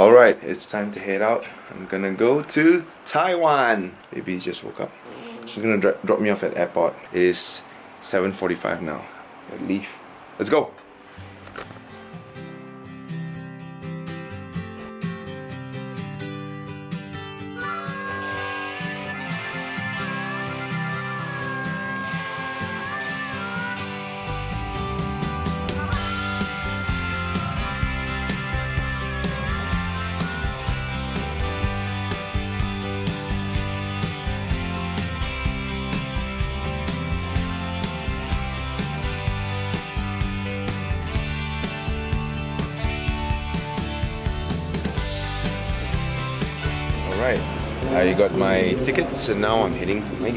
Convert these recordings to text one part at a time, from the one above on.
Alright, it's time to head out. I'm gonna go to Taiwan. Baby just woke up. She's gonna dro drop me off at airport. It is 7.45 now. I leave. Let's go! Alright, I got my tickets and now I'm heading to my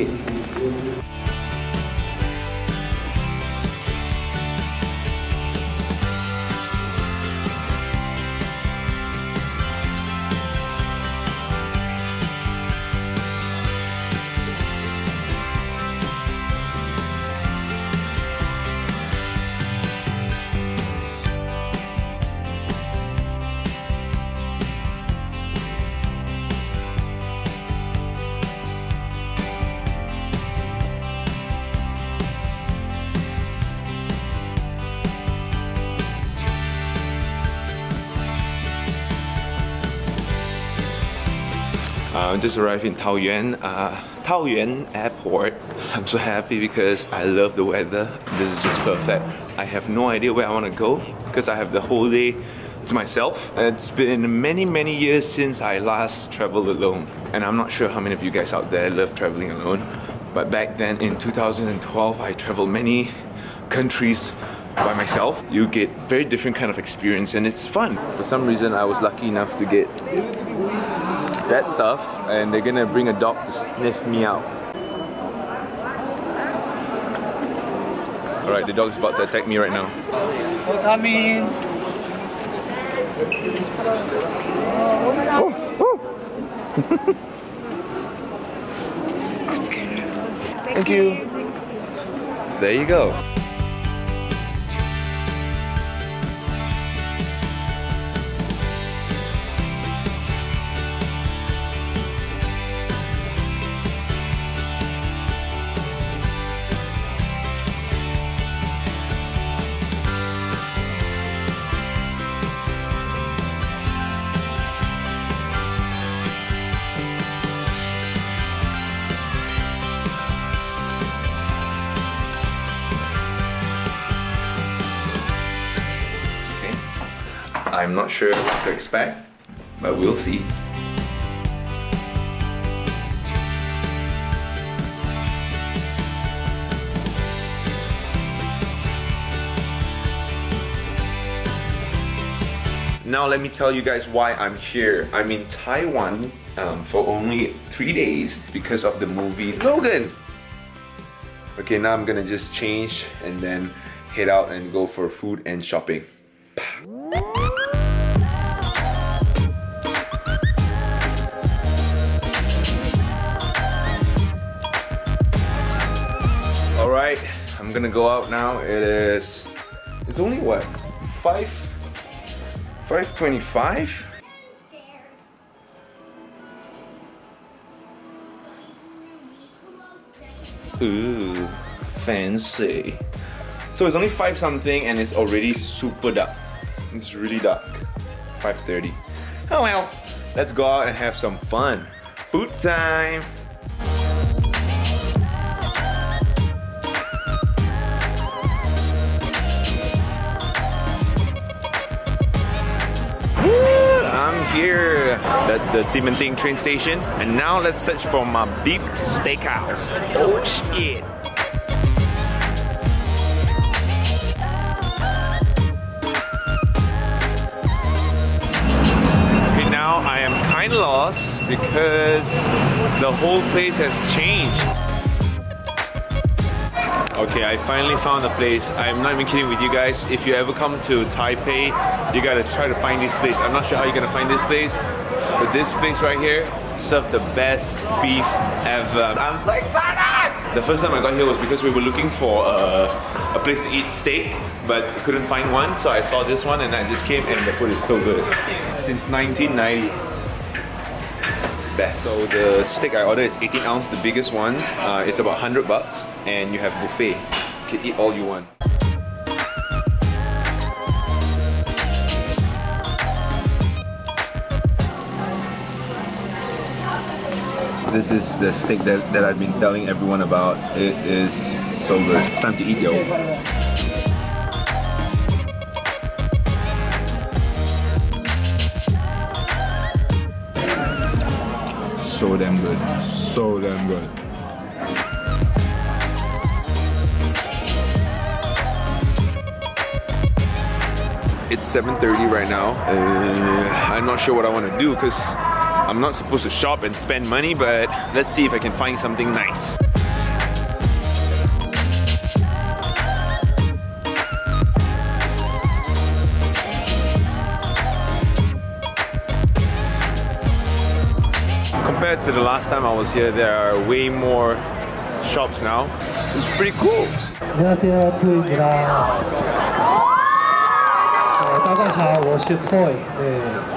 Uh, just arrived in Taoyuan, uh, Taoyuan Airport. I'm so happy because I love the weather. This is just perfect. I have no idea where I want to go because I have the whole day to myself. It's been many, many years since I last traveled alone. And I'm not sure how many of you guys out there love traveling alone. But back then in 2012, I traveled many countries by myself. You get very different kind of experience and it's fun. For some reason, I was lucky enough to get that stuff and they're gonna bring a dog to sniff me out. Alright, the dog's about to attack me right now. Come in. Oh, oh. Thank you. There you go. I'm not sure what to expect, but we'll see. Now let me tell you guys why I'm here. I'm in Taiwan um, for only three days because of the movie Logan. Okay, now I'm gonna just change and then head out and go for food and shopping. I'm gonna go out now. It is, it's only what, five, 525? Ooh, fancy. So it's only 5 something and it's already super dark. It's really dark. 5.30. Oh well, let's go out and have some fun. Food time! Here. That's the Ximending train station. And now let's search for my beef steakhouse. Oh shit. Okay, now I am kinda lost because the whole place has changed. Okay, I finally found a place. I'm not even kidding with you guys. If you ever come to Taipei, you gotta try to find this place. I'm not sure how you're gonna find this place, but this place right here serves the best beef ever. I'm so excited! The first time I got here was because we were looking for a, a place to eat steak, but couldn't find one, so I saw this one and I just came and the food is so good. Since 1990. Best. So the steak I ordered is 18 ounce, the biggest ones. Uh, it's about 100 bucks and you have buffet. You can eat all you want. This is the steak that, that I've been telling everyone about. It is so good. It's time to eat, yo. So damn good. So damn good. It's 7.30 right now. Uh, I'm not sure what I want to do because I'm not supposed to shop and spend money, but let's see if I can find something nice. compared to the last time I was here, there are way more shops now. It's pretty cool. Hello, everyone. Hello, everyone.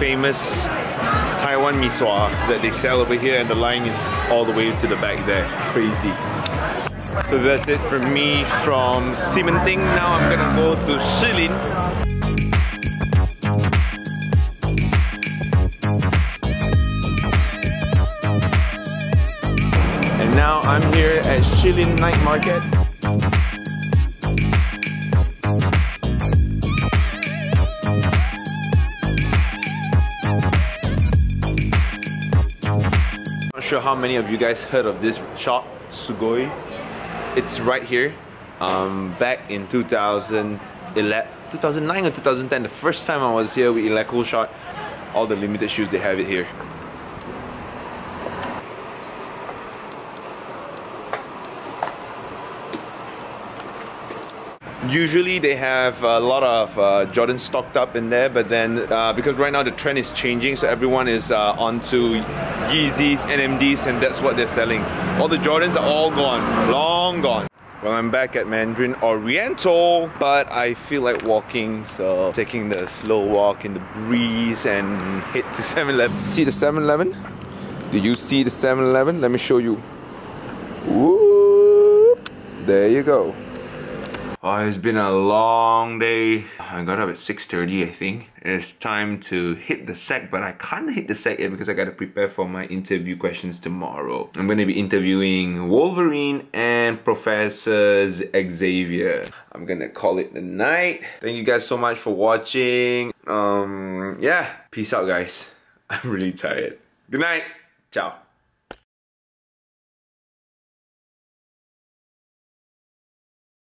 Famous Taiwan misua that they sell over here and the line is all the way to the back there. Crazy. So that's it from me from Ximending. Now I'm gonna go to Shilin. And now I'm here at Shilin Night Market. Sure how many of you guys heard of this shop, Sugoi. It's right here. Um, back in 2011, 2009 or 2010, the first time I was here with Eleco Shot, all the limited shoes, they have it here. Usually they have a lot of uh, Jordan stocked up in there, but then uh, because right now the trend is changing, so everyone is uh, onto Yeezys, NMDs, and that's what they're selling. All the Jordans are all gone, long gone. Well, I'm back at Mandarin Oriental, but I feel like walking, so taking the slow walk in the breeze and head to 7-Eleven. See the 7-Eleven? Do you see the 7-Eleven? Let me show you. Whoop! There you go. Oh, it's been a long day. I got up at 6.30 I think. It's time to hit the sack, but I can't hit the sack yet because I gotta prepare for my interview questions tomorrow. I'm gonna be interviewing Wolverine and Professor Xavier. I'm gonna call it the night. Thank you guys so much for watching. Um, yeah, peace out guys. I'm really tired. Good night. Ciao.